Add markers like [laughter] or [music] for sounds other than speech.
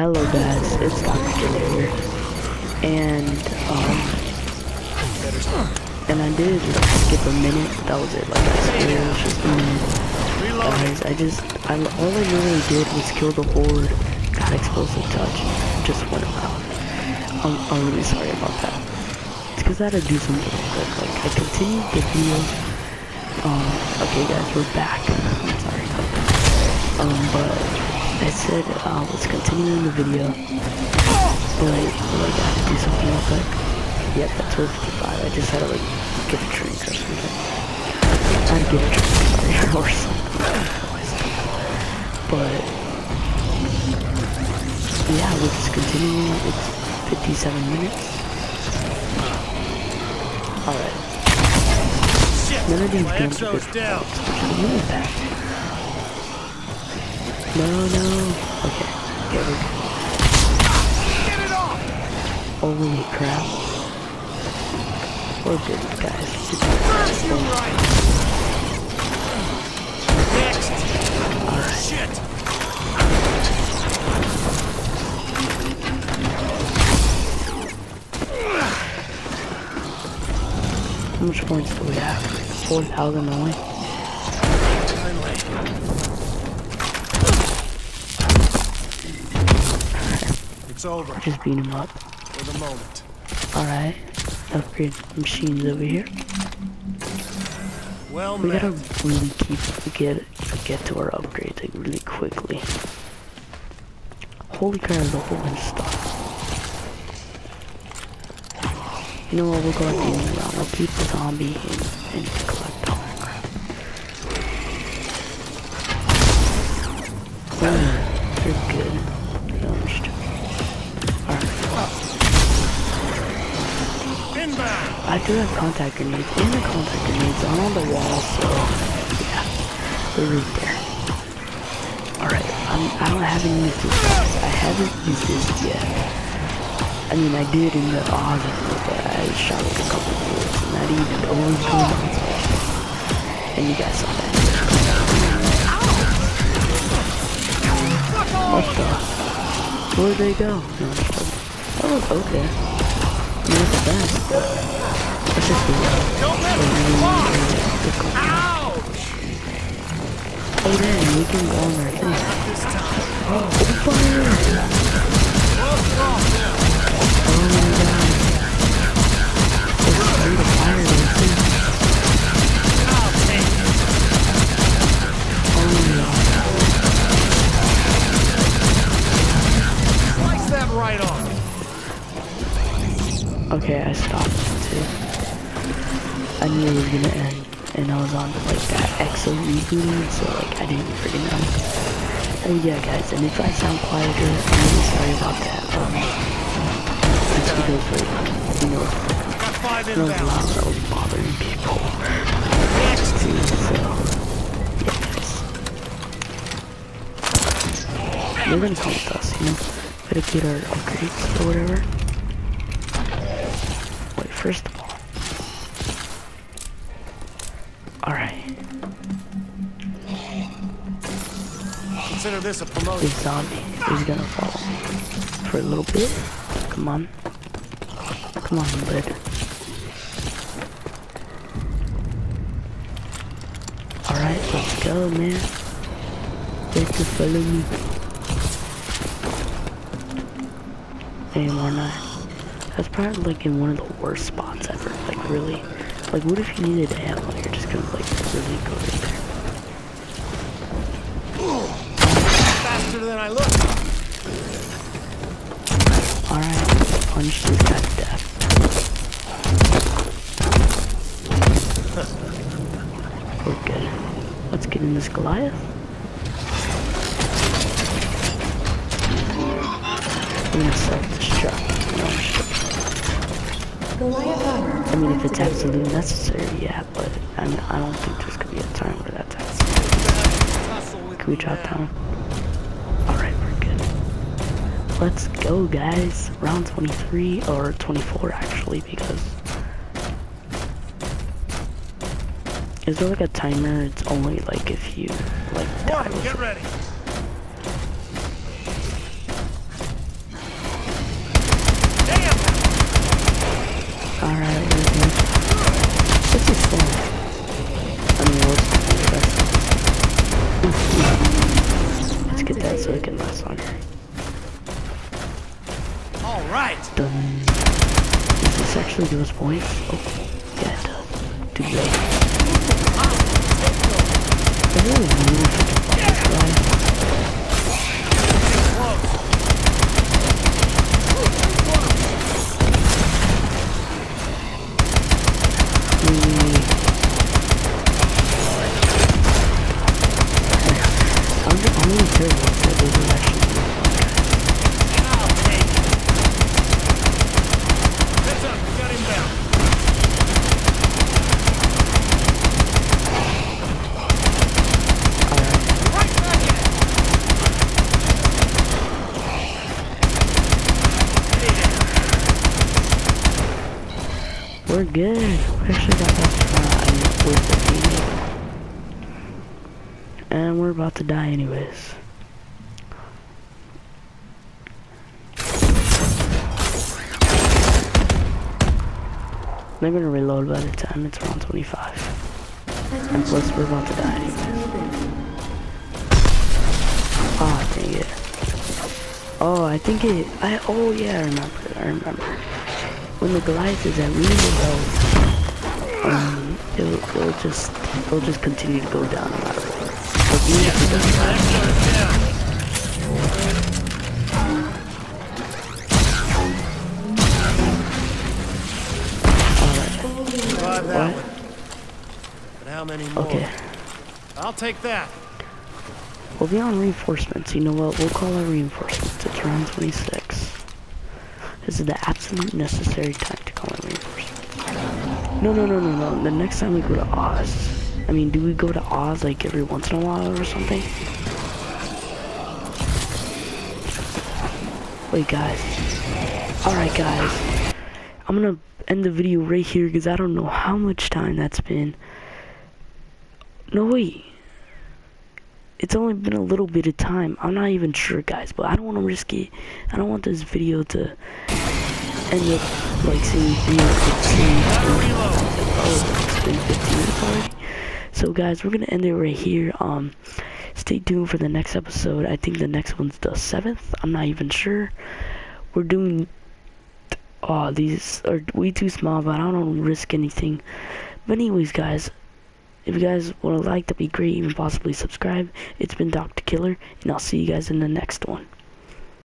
Hello guys, it's Dr. Killer. And, um, and I did skip a minute, that was it, like I it was just a minute. Guys, I just, I, all I really did was kill the horde, got explosive touch, just went around. I'm, I'm really sorry about that. It's because I had to do something quick, like, I continued the video, um, okay guys, we're back, I'm sorry, um, but, I said uh, let's continue in the video, but like, like I had to do something real quick. Yep, that's 1255. I just had to like get a drink or something. I had to get a drink, sorry, [laughs] or something. But yeah, we'll just continue. It's 57 minutes. Alright. None of these games are good. Down. Really bad. No, no. Okay. Get it. Get it off! Holy crap. We're good, guys. First, you right. Next. Shit. How much points do we have? 4,000 only? It's over Just beat him up. for the moment. Alright. Upgrade machines over here. Well We met. gotta really keep get get to our upgrades like really quickly. Holy crap, there's a whole bunch of stuff. You know what, we'll go at the end of the round. We'll beat the zombie and, and collect all that crap. [sighs] Oh, you're good. I do have contact grenades, and the contact grenades are on the wall, so yeah, they're right there. Alright, I'm, don't haven't used this. I haven't used this yet. I mean, I did in the Oz, but I shot like a couple bullets, and that even special. And you guys saw that. What the? Where'd they go? Oh, okay. Mean, it's bad. It's just. Ouch. Oh man, we can go on our thing. Oh, fire! Oh my god. There's three to fire. Slice that right off. Okay, I stopped too. I knew it was gonna end, and I was on like that EXO rebooting, so like I didn't freaking know. Oh yeah, guys, and if I sound quieter, I'm really sorry about that. Um, it's because like, you know, I was inbound. loud, I was bothering people. So yeah, guys. They're gonna come with us, you know. Better get our upgrades or whatever. First of all. Alright, Consider this a this promotion. zombie is gonna fall for a little bit. Come on. Come on, bud. Alright, let's go, man. For follow me. Anymore nine. That's probably like in one of the worst spots ever. Like really. Like what if you needed ammo? You're just gonna like really go right there. Faster than I look. Alright, punch this guy to death. [laughs] We're good. Let's get in this Goliath. We're gonna self-destruct. No, I'm just joking. Goliath armor. I mean, if it's absolutely necessary, yeah, but I, mean, I don't think there's gonna be a time where that's necessary. Can we drop down? Alright, we're good. Let's go, guys. Round 23, or 24, actually, because... Is there like a timer? It's only like if you, like, die One, get ready. All right. Done. Does this actually give us points? Oh, yeah, it does. Too late. I really really fucking love this guy. Close. Mm. I'm, I'm really terrible at that. This is actually I'll take it. Heads up, we got him down. alright. Right back at it. We're good. We actually got that with the. And we're about to die anyways. They're gonna reload by the time it's around 25. And plus we're about to die anyways. Ah, dang it. Oh, I think it, I, oh yeah, I remember, I remember when the Goliath is at low, um, it'll, it'll just, it'll just continue to go down matter what. But even if it doesn't alright, What? But how many more? okay. I'll take that. We'll be on reinforcements, you know what, we'll call our reinforcements, it's round 26. This is the absolute necessary time to call our reinforcements. No, no, no, no, no, the next time we go to Oz, I mean, do we go to Oz like every once in a while or something? Wait, guys. Alright, guys. I'm gonna end the video right here because I don't know how much time that's been. No, wait. It's only been a little bit of time. I'm not even sure, guys, but I don't want to risk it. I don't want this video to end up like 3 or 15. Reload. Oh, it's been 15 minutes already. So, guys, we're gonna end it right here. Um, stay tuned for the next episode. I think the next one's the seventh. I'm not even sure. We're doing. Oh, these are way too small, but I don't risk anything. But anyways, guys, if you guys to like, that'd be great. Even possibly subscribe. It's been Dr. Killer, and I'll see you guys in the next one.